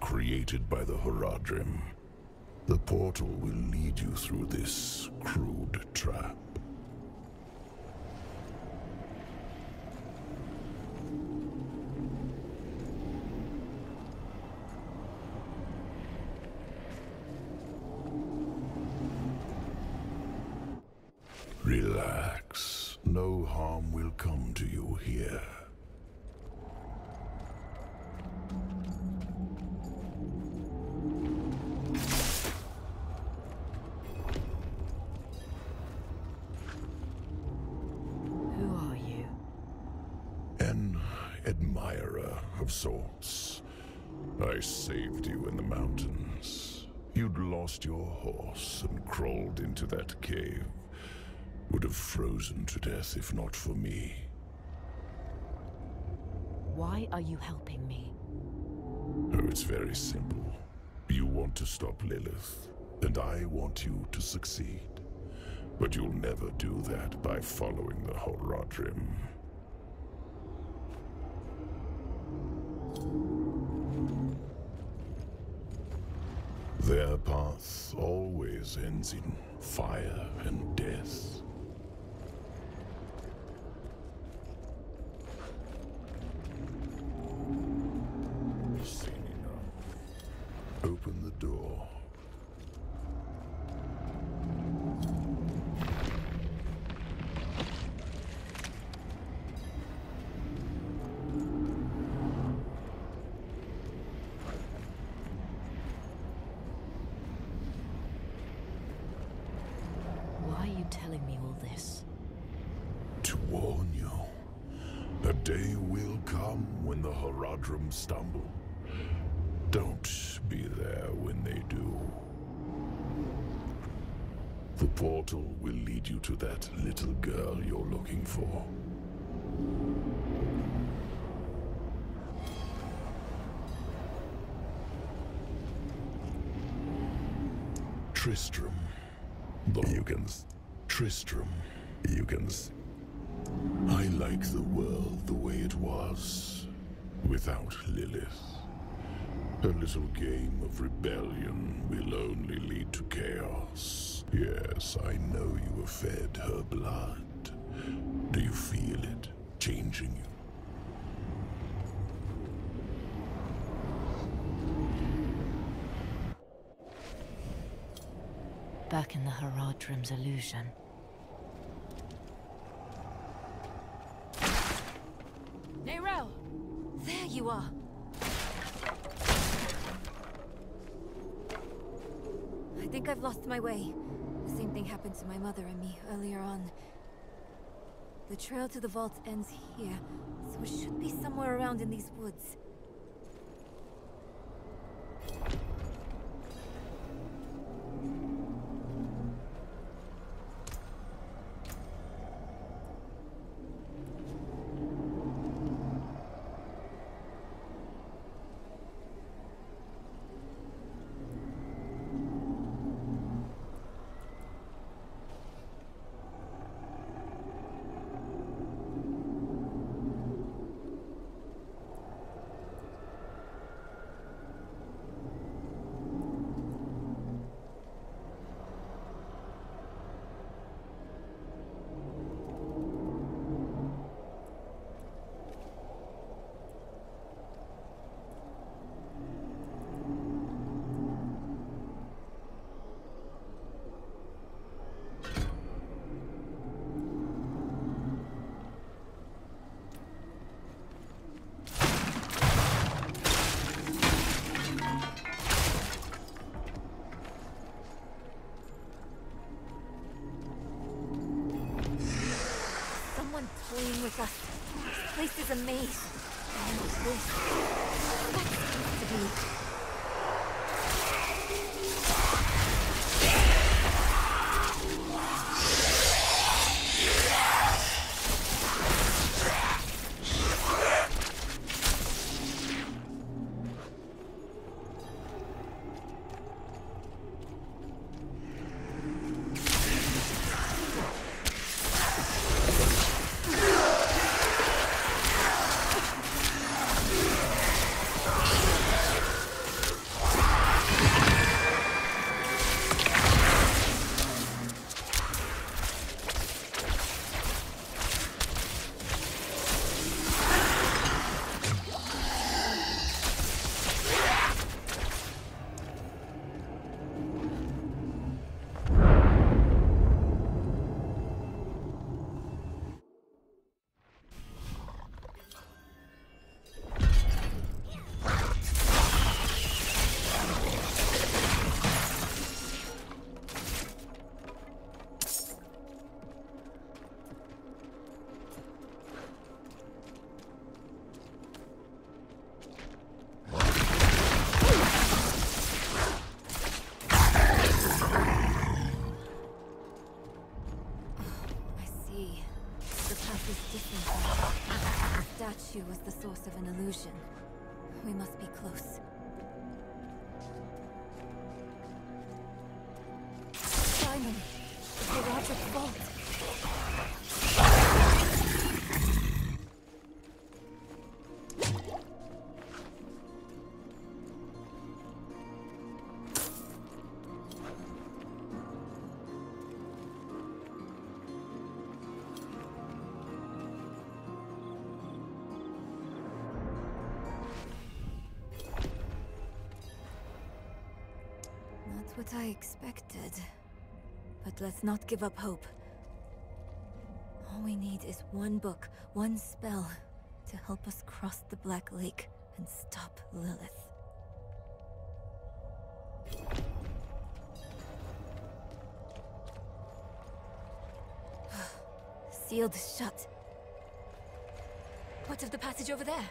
created by the Horadrim. The portal will lead you through this crude trap. Sorts. I saved you in the mountains. You'd lost your horse and crawled into that cave. Would have frozen to death if not for me. Why are you helping me? Oh, it's very simple. You want to stop Lilith, and I want you to succeed. But you'll never do that by following the Horadrim. Their path always ends in fire and death. Open the door. Why are you telling me all this? To warn you, a day will come when the Horadrim stumble. Don't be there when they do. The portal will lead you to that little girl you're looking for. Tristram. You can. S- Tristram. You can. s- I like the world the way it was, without Lilith. A little game of rebellion will only lead to chaos. Yes, I know you have fed her blood. Do you feel it changing you? Back in the Horadrim's illusion. Neyrelle! There you are! I think I've lost my way. The same thing happened to my mother and me earlier on. The trail to the vault ends here, so it should be somewhere around in these woods. With us. This place is a maze. Of an what I expected. But let's not give up hope. All we need is one book, one spell, to help us cross the Black Lake and stop Lilith. Sealed shut. What of the passage over there?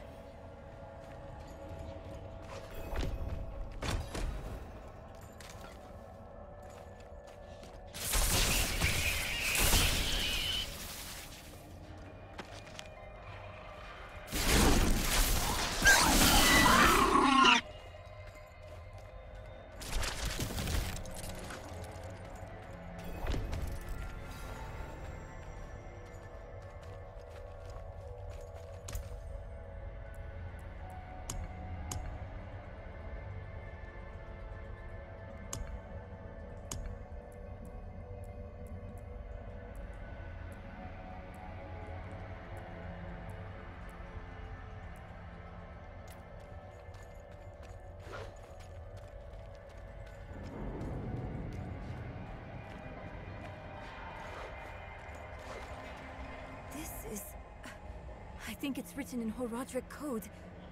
I think it's written in Horadric code.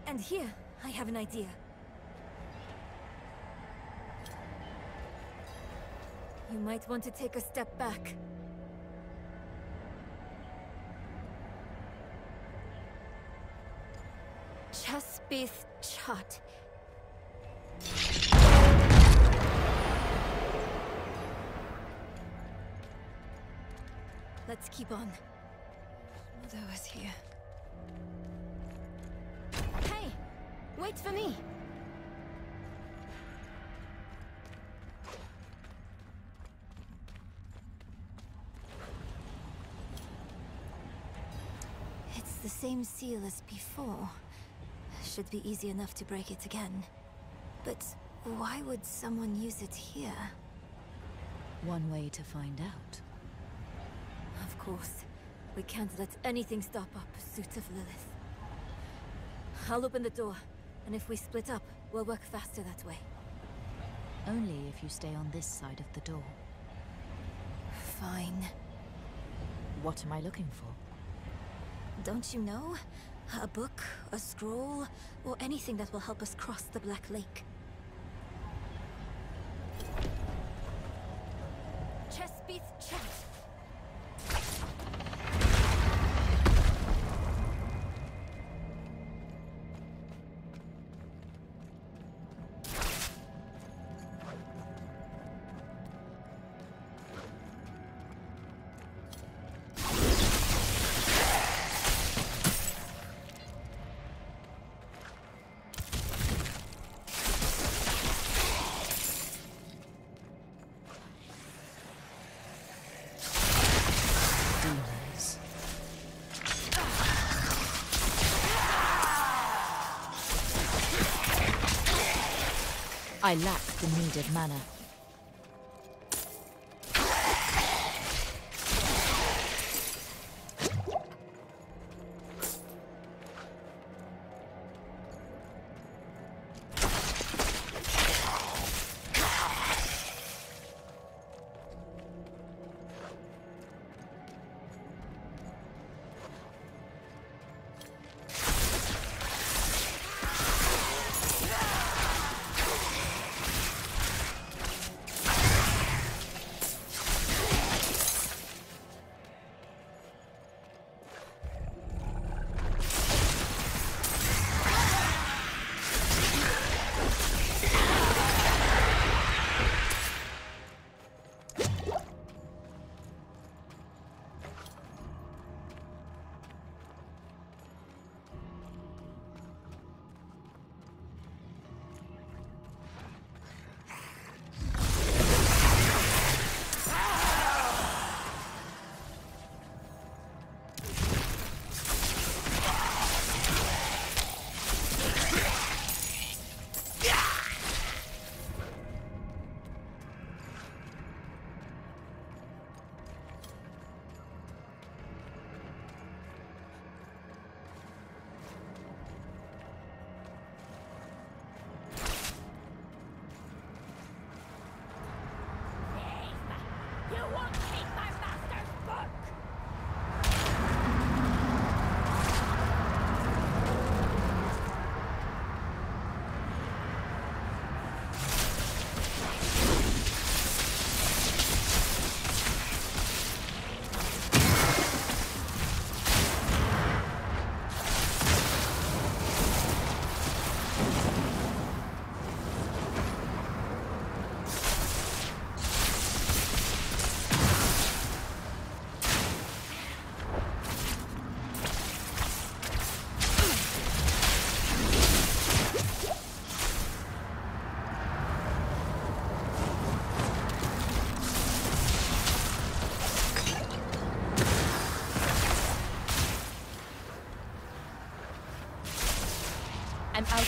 And here, I have an idea. You might want to take a step back. Chaspith Chat. Let's keep on. For me! It's the same seal as before. Should be easy enough to break it again. But why would someone use it here? One way to find out. Of course. We can't let anything stop our pursuit of Lilith. I'll open the door, and if we split up, we'll work faster that way. Only if you stay on this side of the door. Fine. What am I looking for? Don't you know? A book, a scroll, or anything that will help us cross the Black Lake. I lack the needed mana.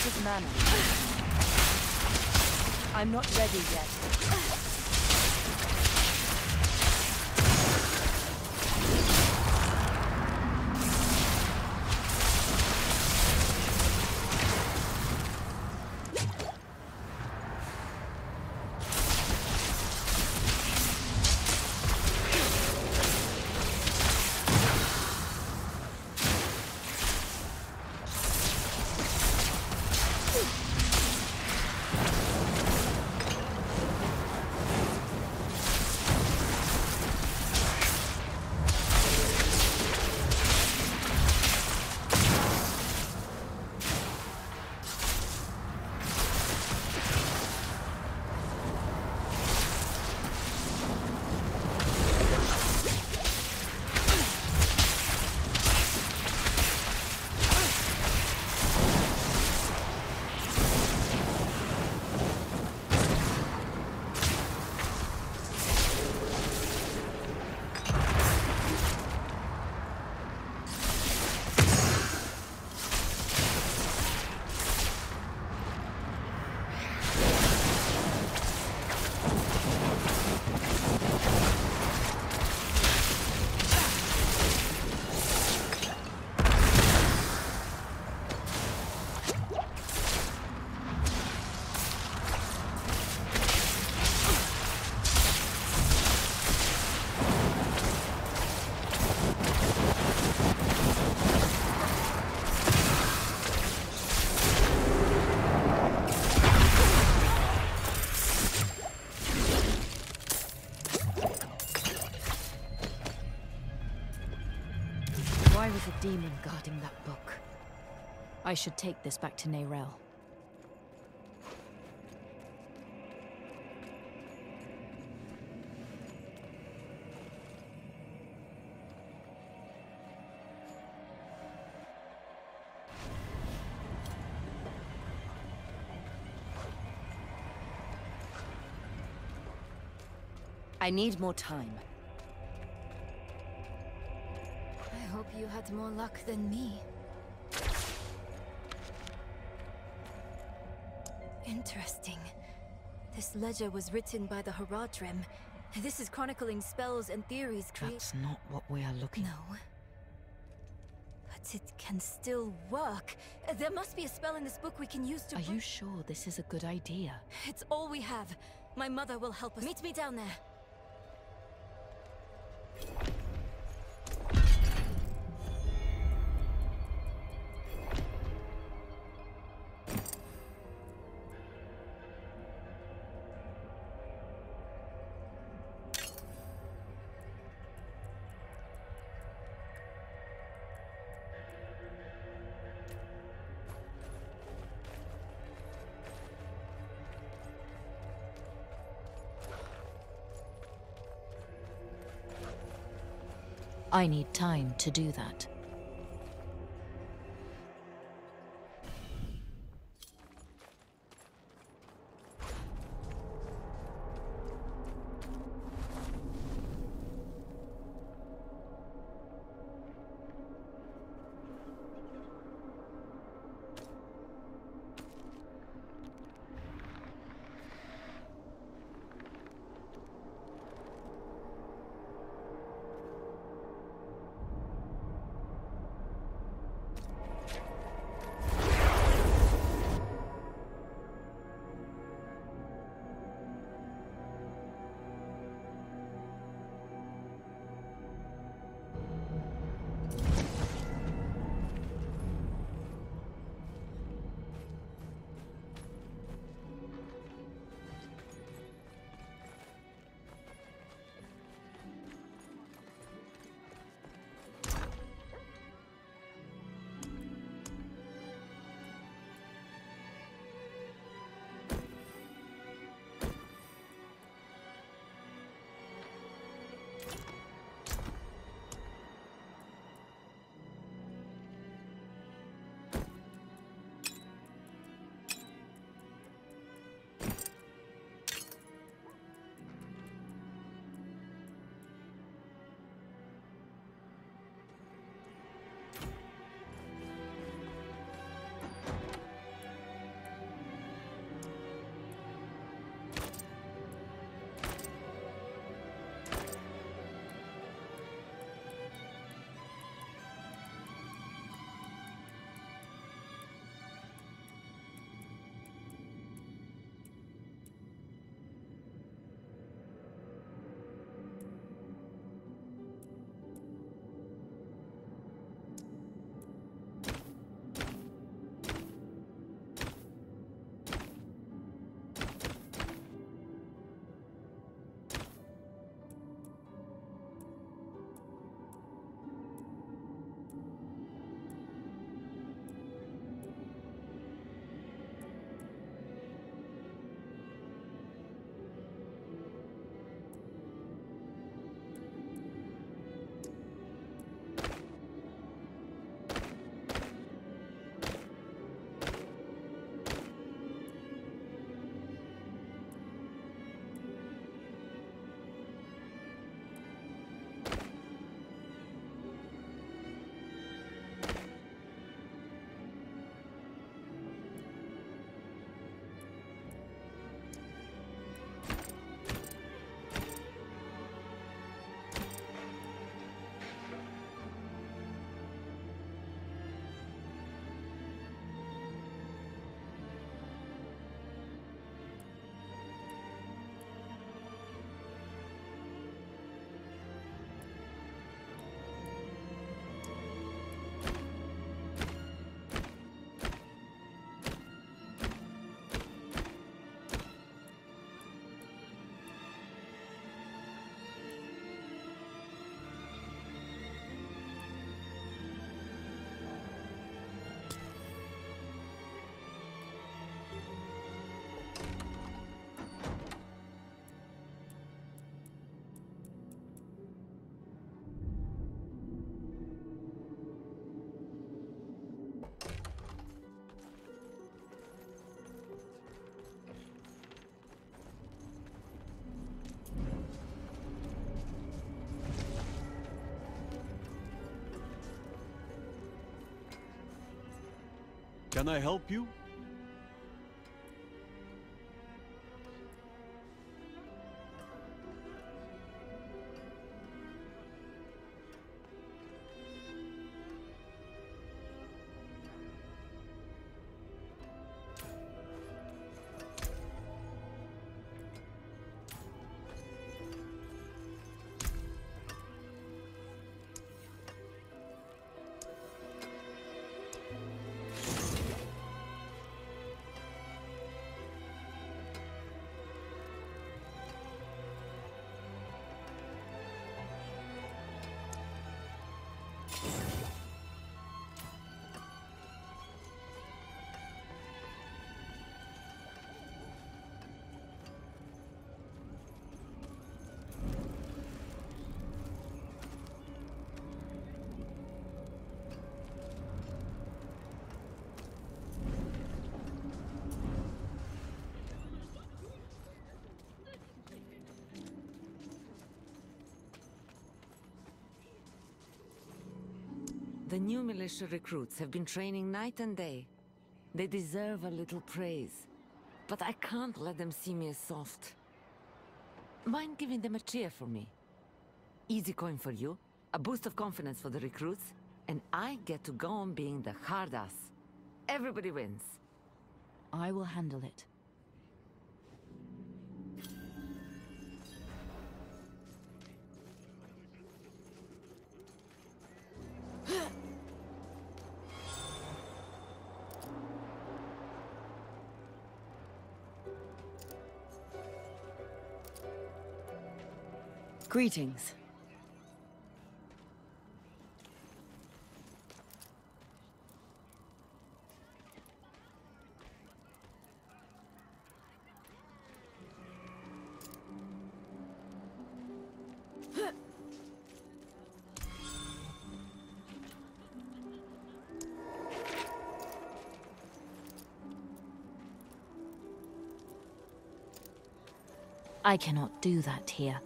Of mana. I'm not ready yet. Guarding that book? I should take this back to Neyrelle. I need more time. Had more luck than me. Interesting. This ledger was written by the Horadrim. This is chronicling spells and theories. That's not what we are looking for. No. But it can still work. There must be a spell in this book we can use to. Are you sure this is a good idea? It's all we have. My mother will help us. Meet me down there. I need time to do that. Can I help you? The new militia recruits have been training night and day. They deserve a little praise. But I can't let them see me as soft. Mind giving them a cheer for me? Easy coin for you, a boost of confidence for the recruits, and I get to go on being the hard ass. Everybody wins. I will handle it. Greetings. I cannot do that here.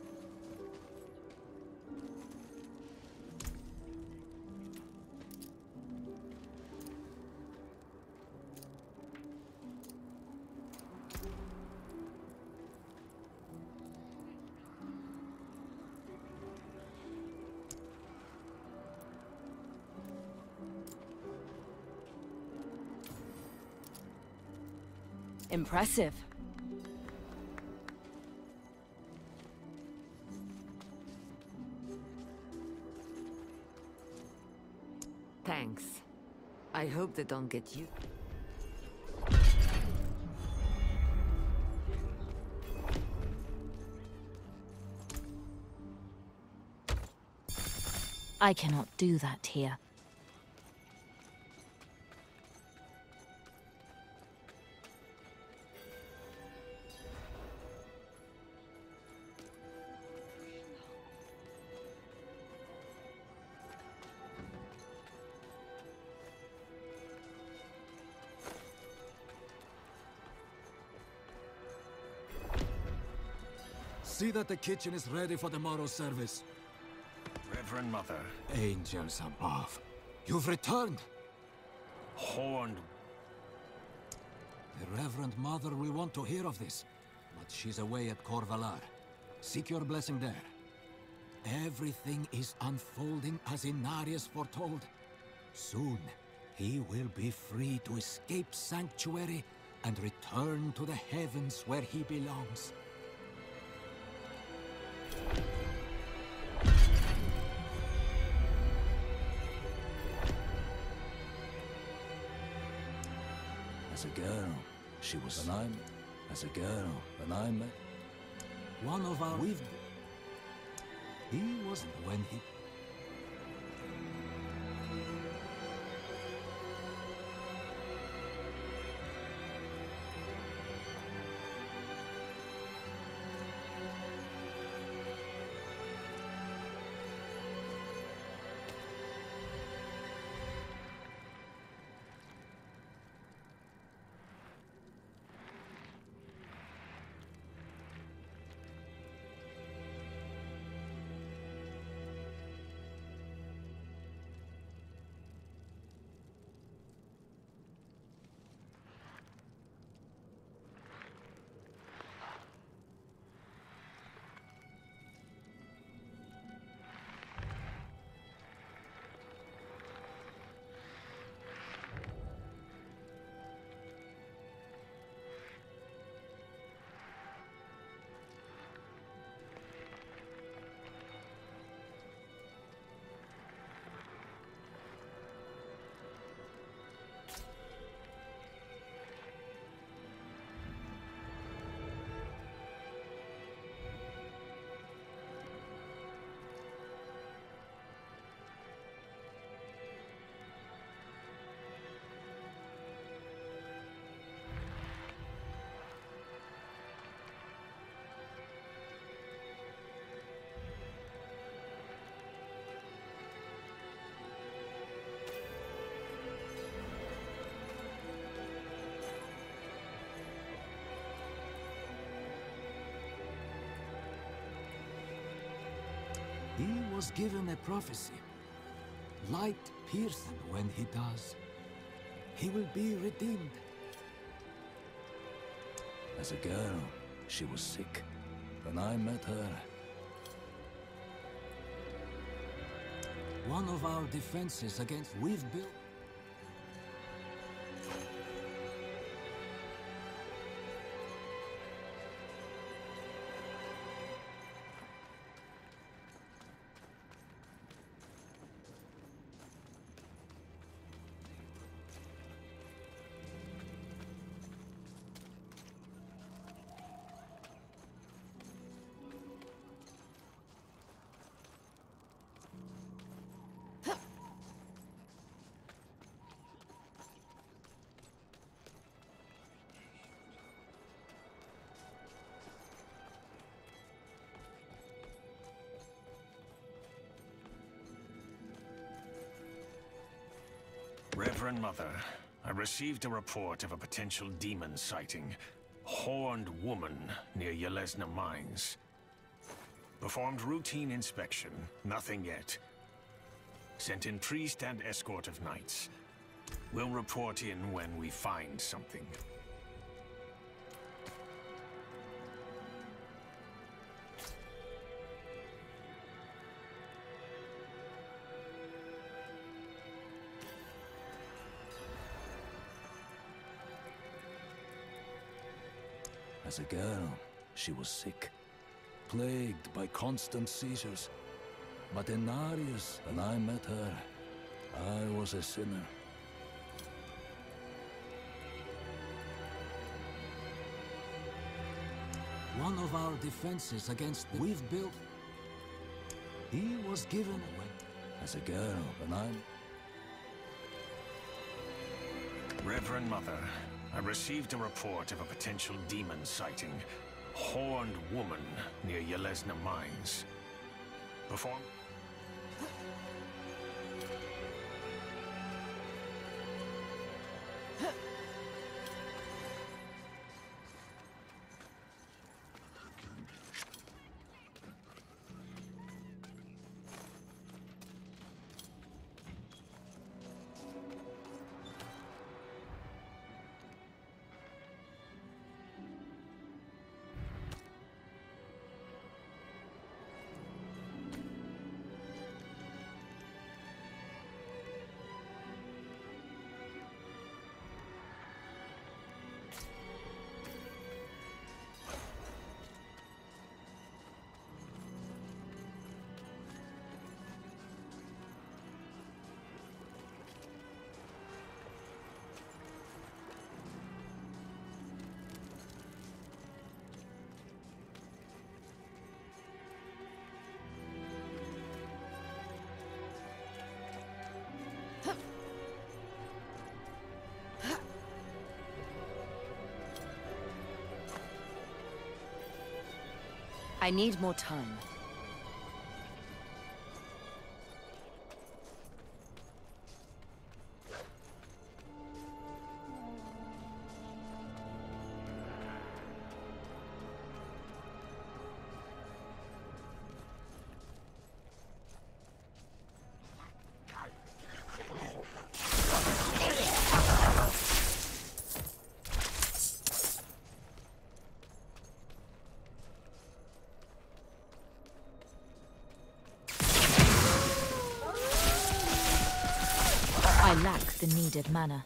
Impressive. Thanks. I hope they don't get you. I cannot do that here. That the kitchen is ready for tomorrow's service. Reverend Mother, Angels above. You've returned. horned The Reverend Mother will want to hear of this. But she's away at Corvalar. Seek your blessing there. Everything is unfolding as Inarius foretold. Soon, he will be free to escape Sanctuary and return to the heavens where he belongs. As a girl, she was an I'm as a girl, and I met One of our... We've He wasn't. When he... He was given a prophecy. Light pierce him when he does. He will be redeemed. As a girl, she was sick. When I met her, One of our defenses against we've built. Mother, I received a report of a potential demon sighting. Horned woman near Yelesna Mines. Performed routine inspection. Nothing yet. Sent in priest and escort of knights. We'll report in when we find something. As a girl, she was sick. Plagued by constant seizures. But in Narius, when I met her, I was a sinner. One of our defenses against the we've built. He was given away. As a girl, when I... Reverend Mother, I received a report of a potential demon sighting. Horned woman near Yelesna Mines. Perform... I need more time. Needed mana.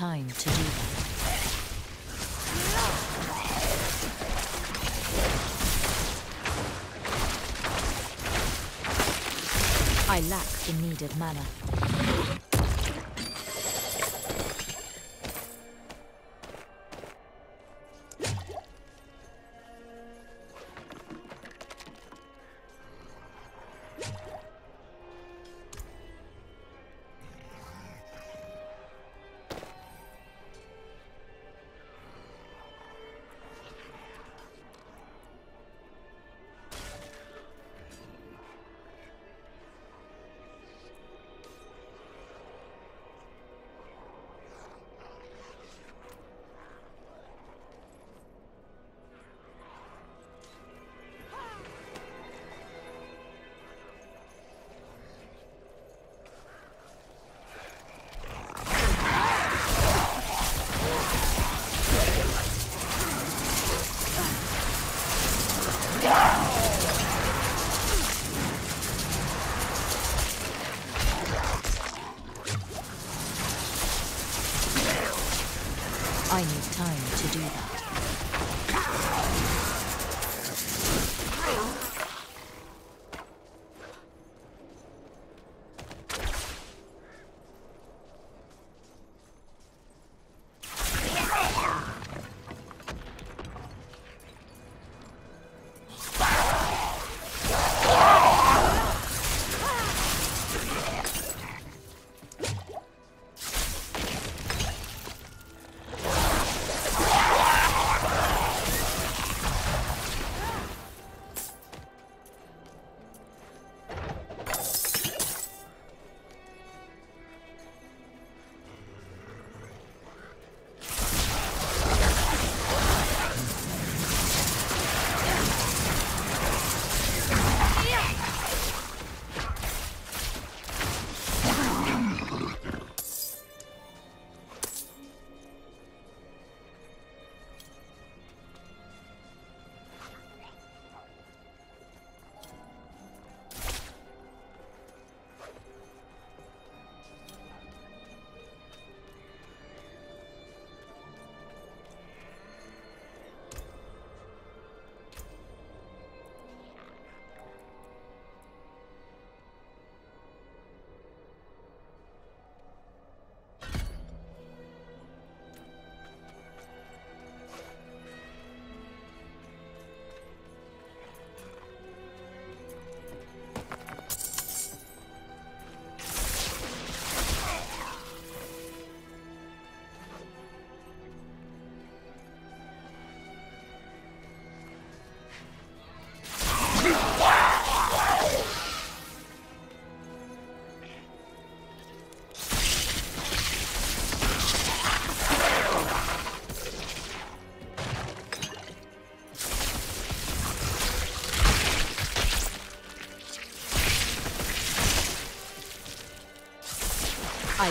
Time to do that. I lack the needed mana.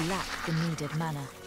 Lack the needed mana.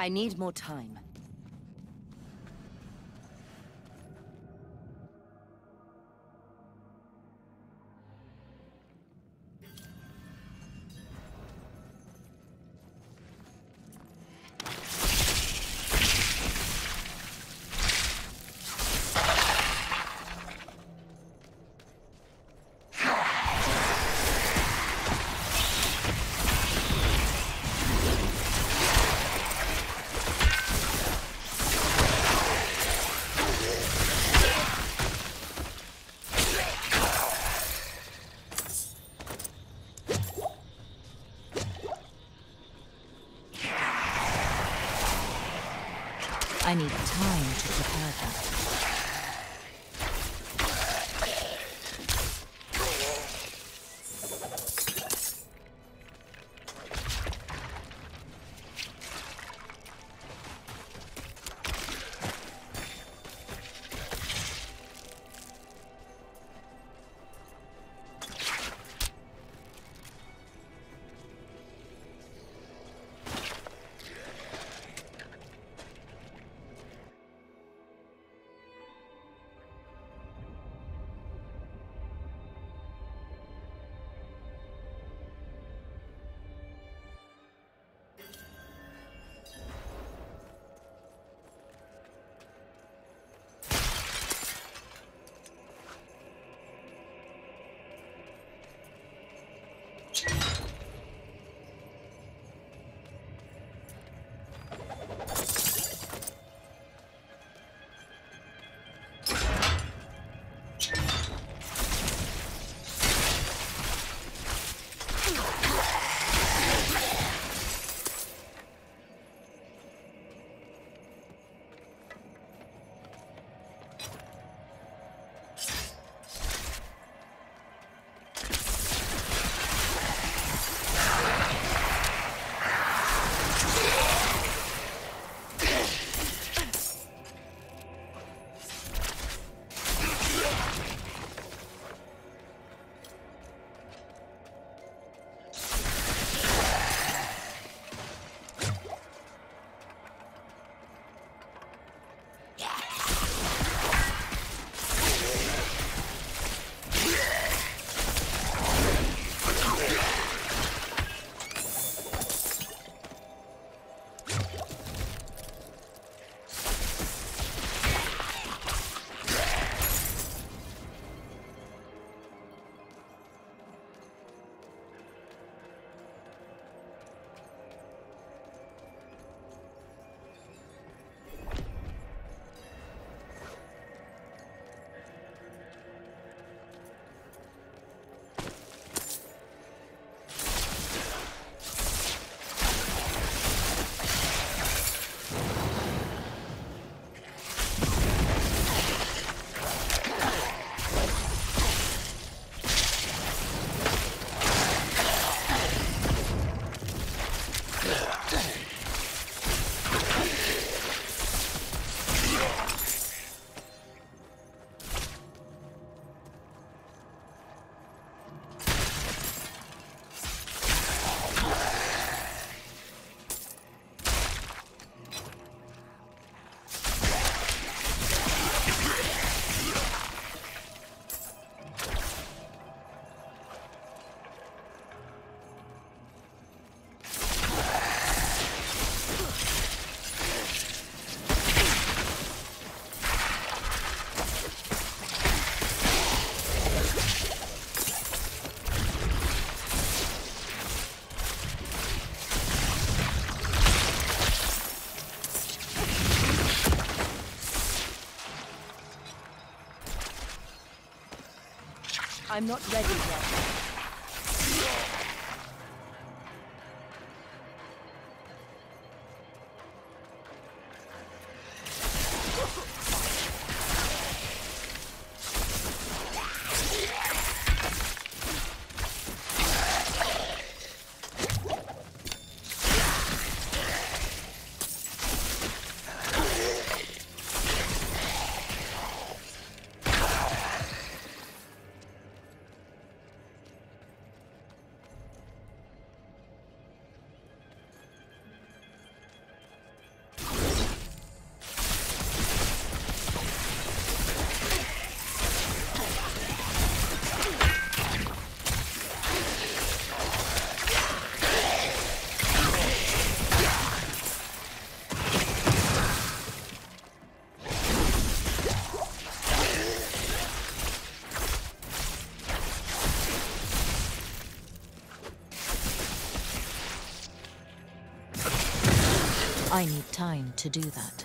I need more time. I'm not ready yet. Time to do that.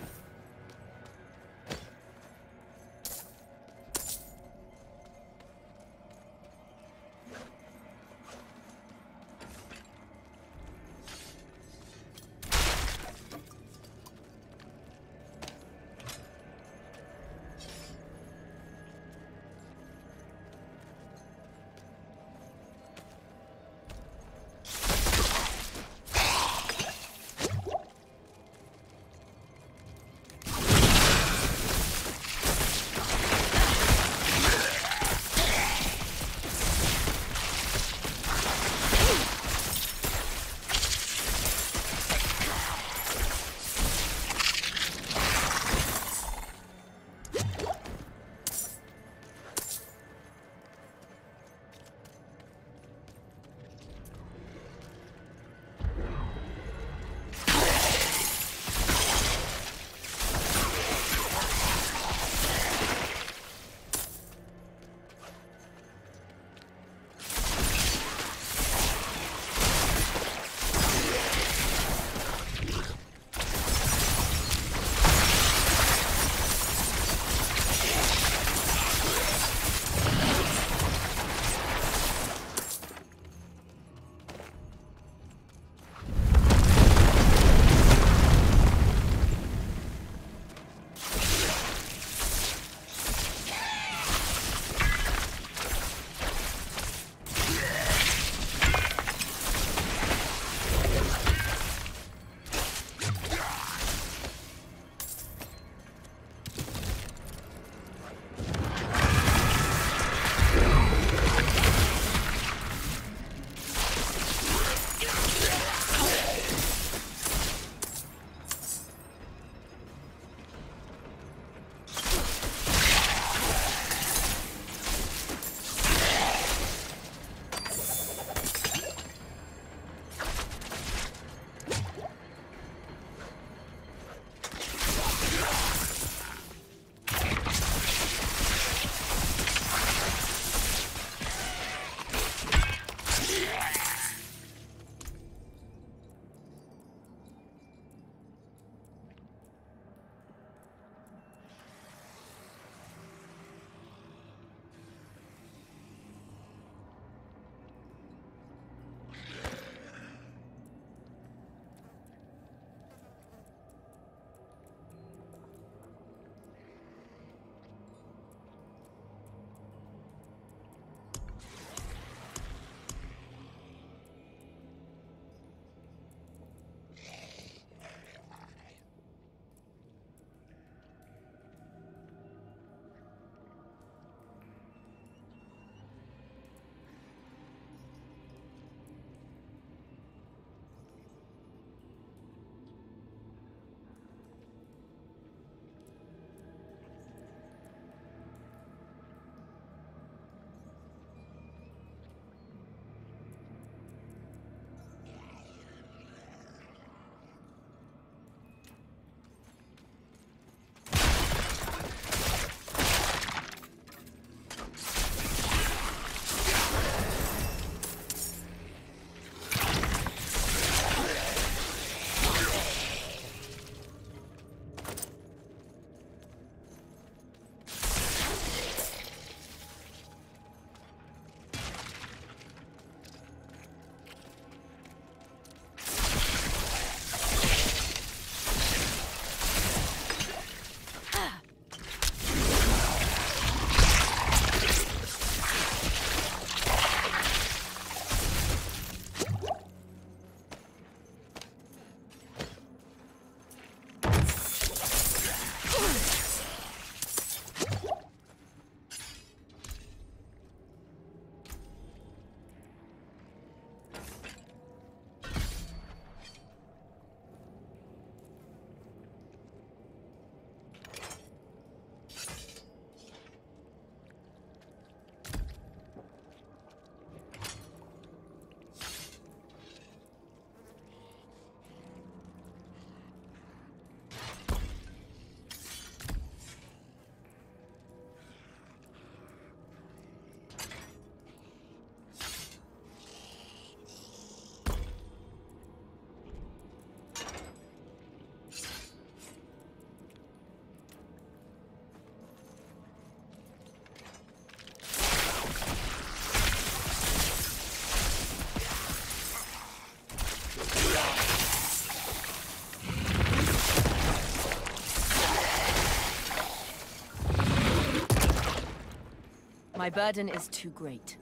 My burden is too great.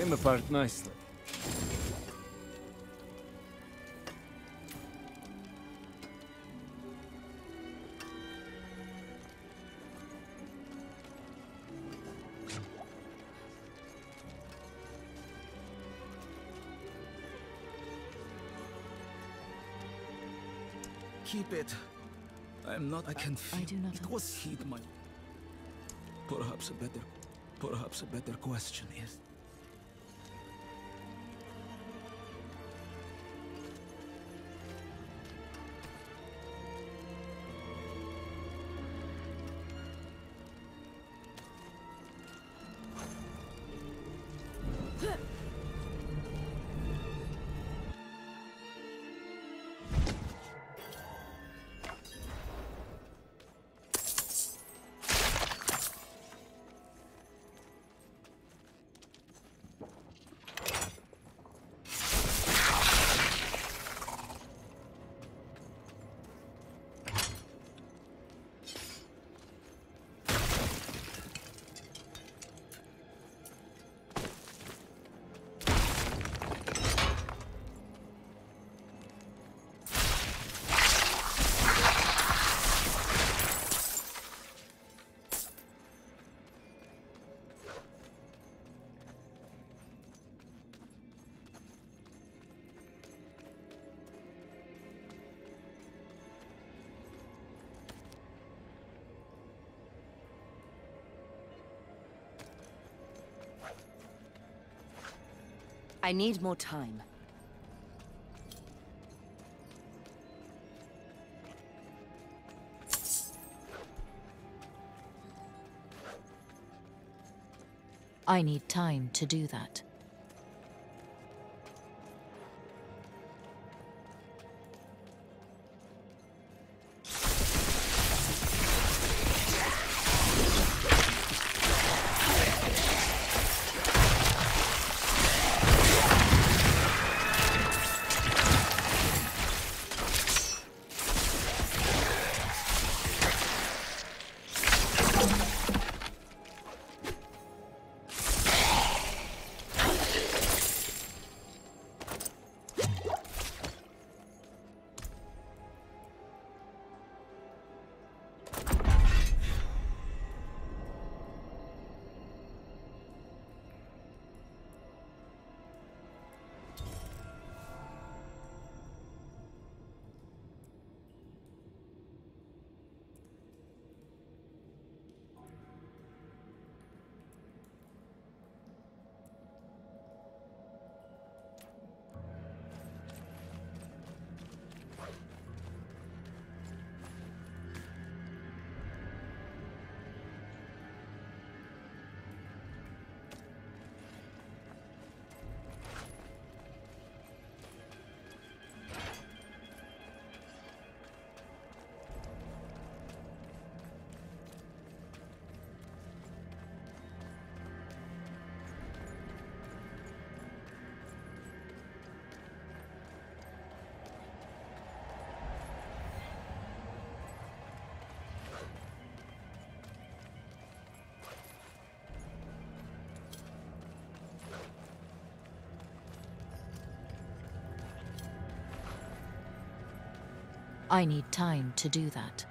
Came apart nicely. Keep it. I am not. I can feel. I do not It was heat, my. Perhaps a better. Perhaps a better question is. I need more time. I need time to do that. I need time to do that.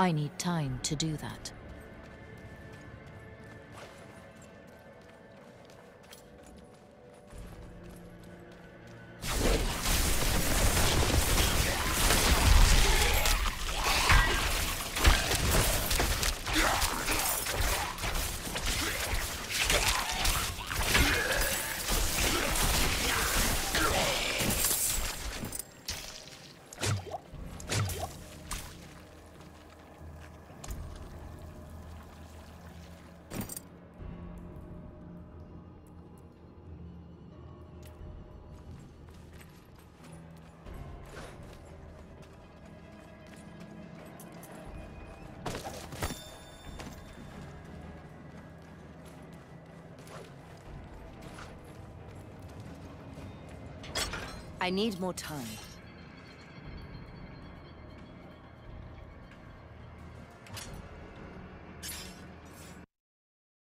I need time to do that. I need more time.